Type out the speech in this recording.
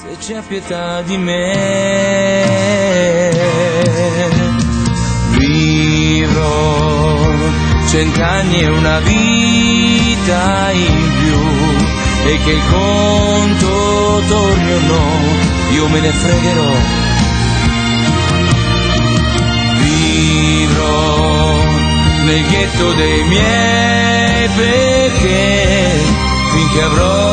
se c'è pietà di me. Vivrò cent'anni e una vita in più e che il conto torni o no, io me ne fregherò. Vivrò nel ghetto dei miei perché finché avrò